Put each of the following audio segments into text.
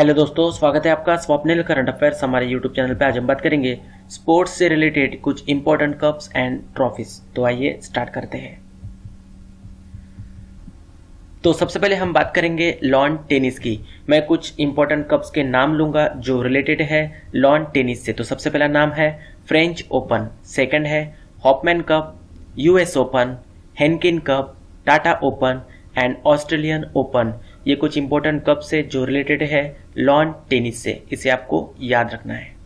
Hello दोस्तों, स्वागत है आपका स्वप्निल करंट अफेयर्स हमारे यूट्यूब चैनल पे। आज हम बात करेंगे स्पोर्ट्स से रिलेटेड कुछ इंपॉर्टेंट कप्स एंड ट्रॉफीज तो आइए स्टार्ट करते हैं। तो सबसे पहले हम बात करेंगे लॉन टेनिस की। मैं कुछ इंपॉर्टेंट कप्स के नाम लूँगा जो रिलेटेड है लॉन टेनिस से। तो सबसे पहला नाम है फ्रेंच ओपन सेकंड है Hopman cup US Open Heineken cup Tata Open and Australian Open ये कुछ इंपॉर्टेंट कप से जो रिलेटेड है लॉन टेनिस से, इसे आपको याद रखना है।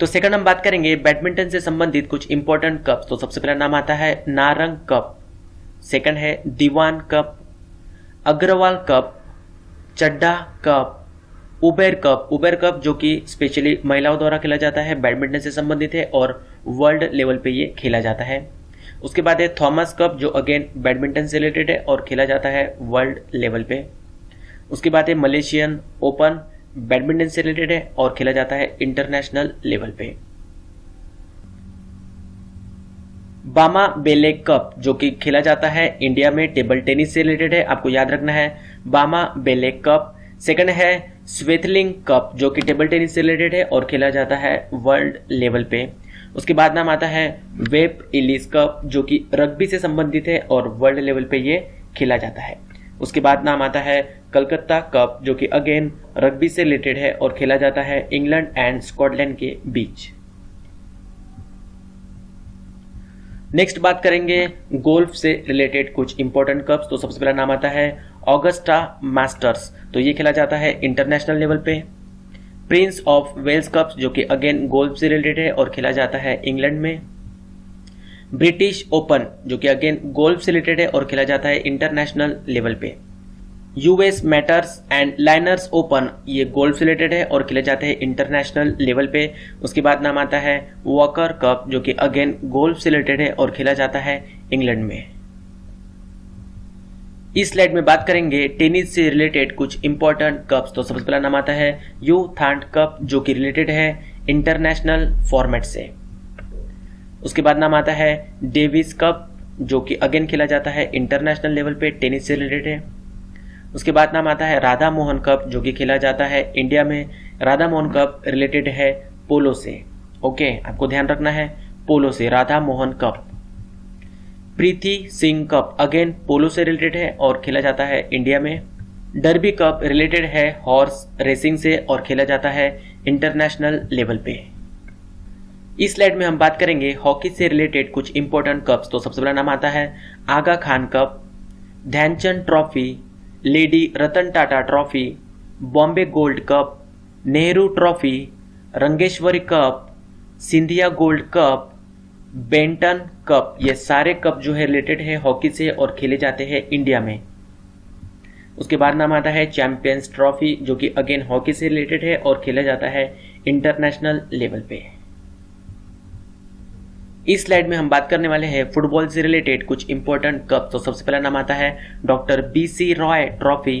तो सेकंड हम बात करेंगे बैडमिंटन से संबंधित कुछ इंपॉर्टेंट कप तो सबसे पहला नाम आता है नारंग कप सेकंड है Diwan cup Agarwal cup Chadha cup Uber cup Uber cup जो कि स्पेशली महिलाओं द्वारा खेला जाता है बैडमिंटन से संबंधित है और वर्ल्ड लेवल पे ये खेला जाता है। उसके बाद है थॉमस कप, जो अगेन बैडमिंटन से रिलेटेड है और खेला जाता है वर्ल्ड लेवल पे। उसके बाद है मलेशियन ओपन बैडमिंटन से रिलेटेड है और खेला जाता है इंटरनेशनल लेवल पे। बामा बेले कप, जो कि खेला जाता है इंडिया में टेबल टेनिस से रिलेटेड है, आपको याद रखना है। बामा बेले कप। सेकंड है स्वेथलिंग कप जो कि टेबल टेनिस से रिलेटेड है और खेला जाता है वर्ल्ड लेवल पे। उसके बाद नाम आता है वेब इलिस कप, जो कि रग्बी से संबंधित है और वर्ल्ड लेवल पे ये खेला जाता है। उसके बाद नाम आता है कलकत्ता कप, जो कि अगेन रग्बी से रिलेटेड है और खेला जाता है इंग्लैंड एंड स्कॉटलैंड के बीच। नेक्स्ट बात करेंगे गोल्फ से रिलेटेड कुछ इंपॉर्टेंट कप्स तो सबसे पहला नाम आता है ऑगस्टा मास्टर्स। तो ये खेला जाता है इंटरनेशनल लेवल पे। प्रिंस ऑफ़ वेल्स कप जो कि अगेन गोल्फ से रिलेटेड है और खेला जाता है इंग्लैंड में। ब्रिटिश ओपन जो कि अगेन गोल्फ से रिलेटेड है और खेला जाता है इंटरनेशनल लेवल पे। US Masters and liners Open ये गोल्फ से रिलेटेड है और खेले जाते हैं इंटरनेशनल लेवल पे। उसके बाद नाम आता है वॉकर कप जो कि अगेन गोल्फ से रिलेटेड है और खेला जाता है इंग्लैंड में। इस स्लाइड में बात करेंगे टेनिस से रिलेटेड कुछ इंपॉर्टेंट कप्स तो सबसे पहला नाम आता है यू थांड कप जो कि रिलेटेड है इंटरनेशनल फॉर्मेट से। उसके बाद नाम आता है डेविस कप जो कि अगेन खेला जाता है इंटरनेशनल लेवल पे, टेनिस से रिलेटेड है। उसके बाद नाम आता है राधा मोहन कप जो कि खेला जाता है इंडिया में। राधा मोहन कप रिलेटेड है पोलो से। ओके आपको ध्यान रखना है पोलो से, Radha Mohan cup Preeti Singh cup again polo से रिलेटेड है और खेला जाता है इंडिया में। डरबी कप रिलेटेड है हॉर्स रेसिंग से और खेला जाता है इंटरनेशनल लेवल पे। इस स्लाइड में हम बात करेंगे हॉकी से रिलेटेड कुछ इंपॉर्टेंट कप्स तो सबसे पहला नाम आता है Aga Khan cup, Dhyanchand trophy, lady Ratan Tata trophy, Bombay gold cup, Nehru trophy, Rangeshwari cup, Scindia gold cup Benton cup, ये सारे कप जो है रिलेटेड है हॉकी से और खेले जाते हैं इंडिया में। उसके बाद नाम आता है चैंपियंस ट्रॉफी जो कि अगेन हॉकी से रिलेटेड है और खेला जाता है इंटरनेशनल लेवल पे। इस स्लाइड में हम बात करने वाले हैं फुटबॉल से रिलेटेड कुछ इंपॉर्टेंट कप तो सबसे पहला नाम आता है doctor B C Roy trophy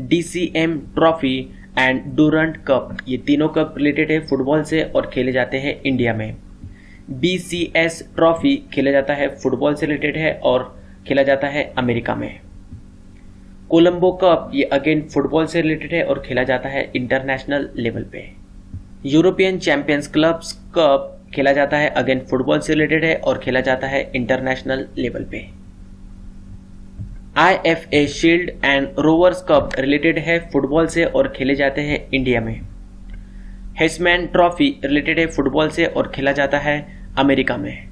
DCM trophy and Durand cup ये तीनों कप रिलेटेड है फुटबॉल से और खेले जाते हैं इंडिया में। बी सी एस ट्रॉफी खेला जाता है फुटबॉल से रिलेटेड है और खेला जाता है अमेरिका में। कोलंबो कप ये अगेन फुटबॉल से रिलेटेड है और खेला जाता है इंटरनेशनल लेवल पे। यूरोपियन चैंपियंस क्लब्स कप खेला जाता है अगेन फुटबॉल से रिलेटेड है और खेला जाता है इंटरनेशनल लेवल पे। I F A shield and Rovers cup related है फुटबॉल से और खेले जाते हैं इंडिया में। हेसमैन ट्रॉफी रिलेटेड है फुटबॉल से और खेला जाता है अमेरिका में।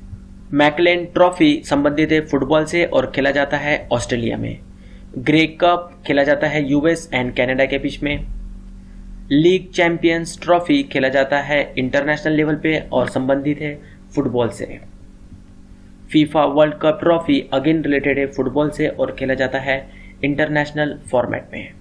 मैकलेन ट्रॉफी संबंधित है फुटबॉल से और खेला जाता है ऑस्ट्रेलिया में। ग्रे कप खेला जाता है यूएस एंड कनाडा के बीच में। लीग चैंपियंस ट्रॉफी खेला जाता है इंटरनेशनल लेवल पे और संबंधित है फुटबॉल से। FIFA world cup trophy again related है फुटबॉल से और खेला जाता है इंटरनेशनल फॉर्मेट में।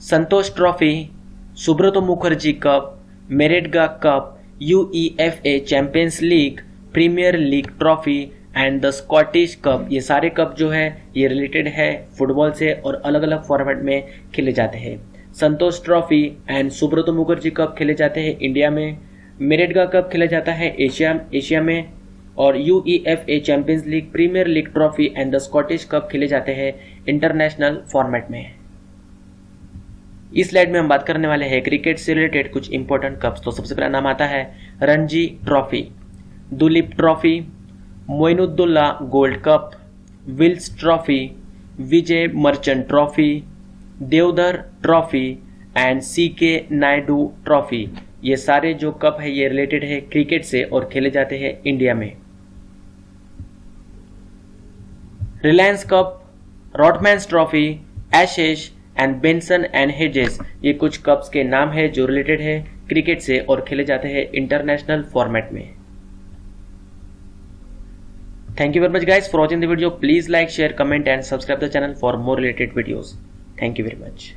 Santosh trophy, Subroto Mukherjee cup, Merdeka cup UEFA champions league premier league trophy and the Scottish cup ये सारे कप जो है, ये रिलेटेड है फुटबॉल से और अलग अलग फॉर्मेट में खेले जाते हैं। Santosh trophy and Subroto Mukherjee cup खेले जाते हैं इंडिया में। मेरेटगा कप खेला जाता है एशिया एशिया में। और U E F A champions league premier league trophy and the Scottish cup खेले जाते हैं इंटरनेशनल फॉर्मेट में। इस स्लाइड में हम बात करने वाले हैं क्रिकेट से रिलेटेड कुछ इंपॉर्टेंट कप्स तो सबसे पहला नाम आता है Ranji trophy. Duleep trophy Moinuddowlah gold cup, Wills trophy, Vijay Merchant trophy, Deodhar trophy and C K Naidu trophy. ये सारे जो कप है, ये रिलेटेड है क्रिकेट से और खेले जाते हैं इंडिया में। Reliance cup Rothmans trophy Ashes and Benson and Hedges ये कुछ कप्स के नाम है जो रिलेटेड है क्रिकेट से और खेले जाते हैं इंटरनेशनल फॉर्मेट में। Thank you very much guys for watching the video please like share comment and subscribe the channel for more related videos thank you very much